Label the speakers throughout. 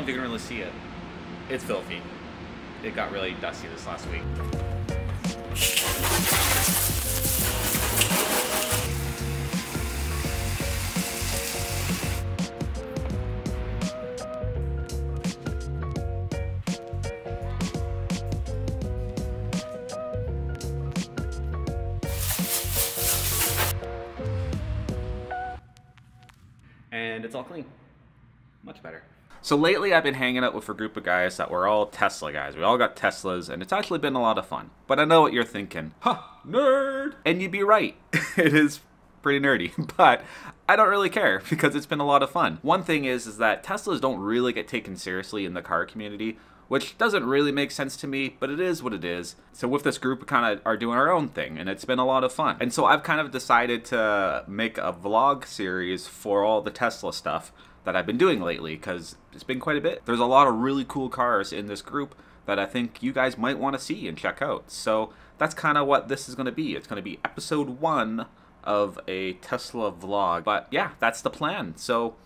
Speaker 1: know if you can really see it. It's filthy. It got really dusty this last week. And it's all clean. Much better. So lately, I've been hanging out with a group of guys that were all Tesla guys. We all got Teslas, and it's actually been a lot of fun. But I know what you're thinking. Huh, nerd! And you'd be right. it is pretty nerdy, but I don't really care because it's been a lot of fun. One thing is, is that Teslas don't really get taken seriously in the car community, which doesn't really make sense to me, but it is what it is. So with this group, we kind of are doing our own thing, and it's been a lot of fun. And so I've kind of decided to make a vlog series for all the Tesla stuff that I've been doing lately because it's been quite a bit. There's a lot of really cool cars in this group that I think you guys might want to see and check out. So that's kind of what this is going to be. It's going to be episode one of a Tesla vlog. But yeah, that's the plan. So.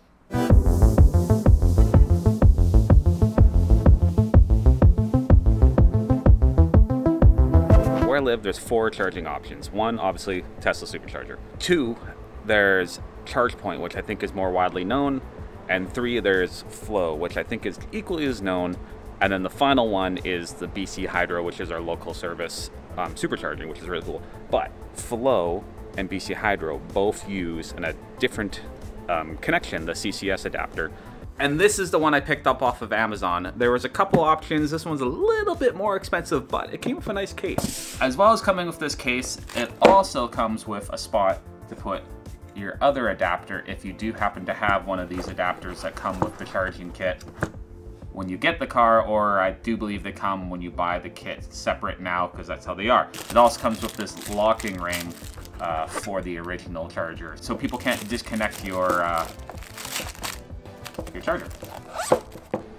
Speaker 1: Where I live, there's four charging options. One, obviously, Tesla Supercharger. Two, there's ChargePoint, which I think is more widely known. And three, there's FLO, which I think is equally as known. And then the final one is the BC Hydro, which is our local service um, supercharging, which is really cool. But FLO and BC Hydro both use in a different um, connection, the CCS adapter. And this is the one I picked up off of Amazon. There was a couple options. This one's a little bit more expensive, but it came with a nice case. As well as coming with this case, it also comes with a spot to put your other adapter if you do happen to have one of these adapters that come with the charging kit when you get the car, or I do believe they come when you buy the kit separate now, because that's how they are. It also comes with this locking ring uh, for the original charger, so people can't disconnect your uh, your charger.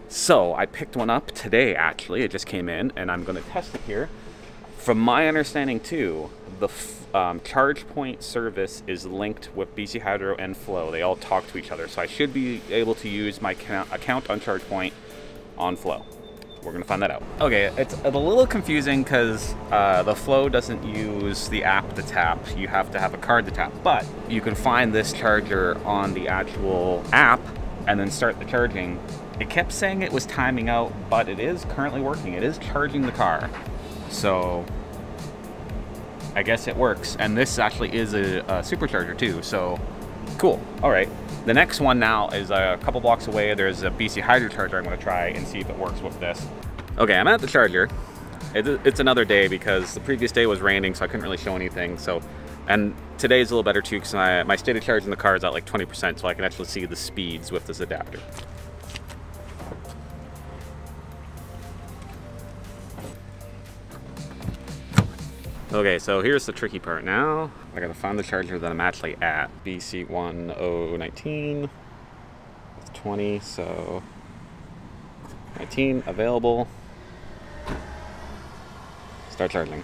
Speaker 1: So I picked one up today. Actually, it just came in, and I'm going to test it here. From my understanding, too, the um, ChargePoint service is linked with BC Hydro and FLO. They all talk to each other, so I should be able to use my account on ChargePoint on FLO. We're gonna find that out. Okay, it's a little confusing because uh, the FLO doesn't use the app to tap. You have to have a card to tap, but you can find this charger on the actual app and then start the charging. It kept saying it was timing out, but it is currently working. It is charging the car. So I guess it works. And this actually is a, a supercharger too, so cool. All right. The next one now is a couple blocks away. There's a BC Hydro charger I'm gonna try and see if it works with this. Okay, I'm at the charger. it's another day because the previous day was raining, so I couldn't really show anything. So, and today's a little better too because my, my state of charge in the car is at like 20%, so I can actually see the speeds with this adapter. Okay, so here's the tricky part now. I gotta find the charger that I'm actually at. BC1019. It's 20, so 19 available. Start charging.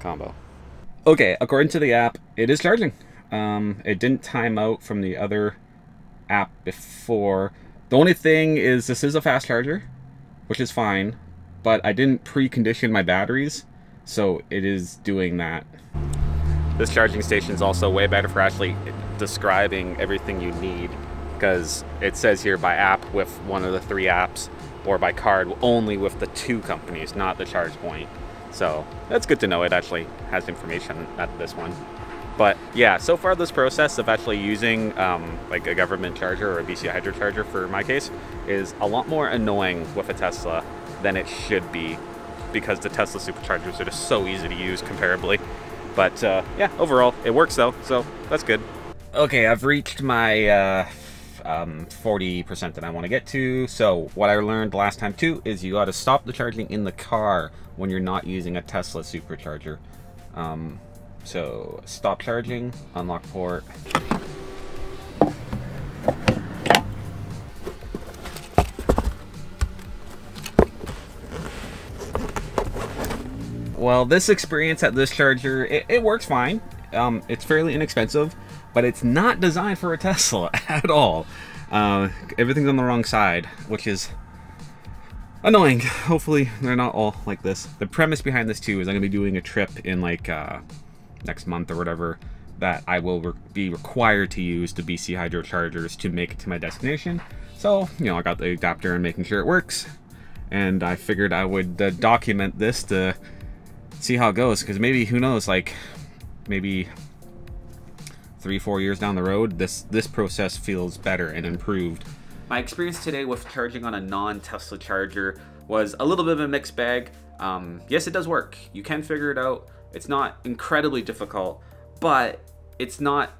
Speaker 1: Combo. Okay, according to the app, it is charging. Um, it didn't time out from the other app before. The only thing is this is a fast charger, which is fine, but I didn't precondition my batteries. So it is doing that. This charging station is also way better for actually describing everything you need because it says here by app with one of the three apps or by card only with the two companies, not the ChargePoint. So that's good to know. It actually has information at this one. But yeah, so far this process of actually using um, like a government charger or a BC Hydro charger for my case is a lot more annoying with a Tesla than it should be because the Tesla superchargers are just so easy to use comparably. But uh, yeah, overall, it works though, so that's good. Okay, I've reached my uh, um, 40% that I want to get to. So what I learned last time too is you got to stop the charging in the car when you're not using a Tesla supercharger. Um, so stop charging, unlock port. Well, this experience at this charger, it, it works fine. Um, it's fairly inexpensive, but it's not designed for a Tesla at all. Uh, everything's on the wrong side, which is annoying. Hopefully they're not all like this. The premise behind this too is I'm gonna be doing a trip in like uh, next month or whatever that I will re be required to use the BC Hydro chargers to make it to my destination. So, you know, I got the adapter and making sure it works. And I figured I would uh, document this to see how it goes. Because maybe, who knows, like, maybe three, four years down the road, this, this process feels better and improved. My experience today with charging on a non-Tesla charger was a little bit of a mixed bag. Um, yes, it does work. You can figure it out. It's not incredibly difficult, but it's not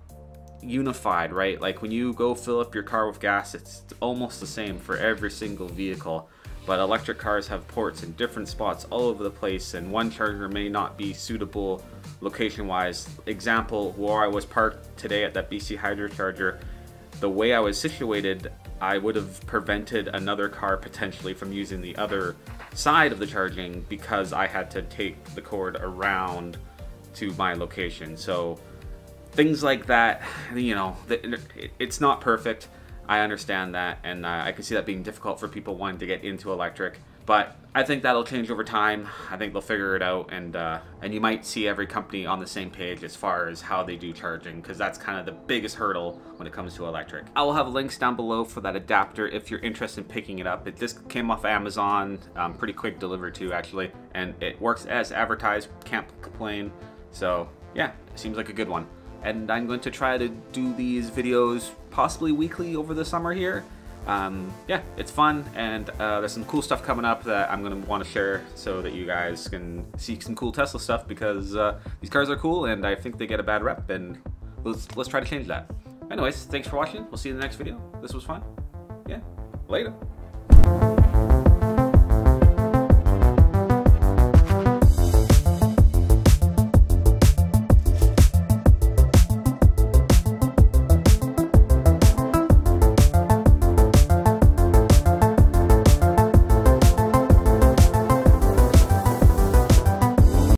Speaker 1: unified, right? Like when you go fill up your car with gas, it's almost the same for every single vehicle. But electric cars have ports in different spots all over the place, and one charger may not be suitable location wise. Example, where I was parked today at that BC Hydro charger, the way I was situated, I would have prevented another car potentially from using the other side of the charging because I had to take the cord around to my location. So things like that, you know, it's not perfect. I understand that, and uh, I can see that being difficult for people wanting to get into electric. But I think that'll change over time. I think they'll figure it out, and uh, and you might see every company on the same page as far as how they do charging, because that's kind of the biggest hurdle when it comes to electric. I will have links down below for that adapter if you're interested in picking it up. It just came off Amazon, um, pretty quick delivery too, actually, and it works as advertised. Can't complain. So yeah, seems like a good one and I'm going to try to do these videos possibly weekly over the summer here. Um, yeah, it's fun, and uh, there's some cool stuff coming up that I'm going to want to share so that you guys can see some cool Tesla stuff because uh, these cars are cool and I think they get a bad rep, and let's, let's try to change that. Anyways, thanks for watching. We'll see you in the next video. This was fun. Yeah, later.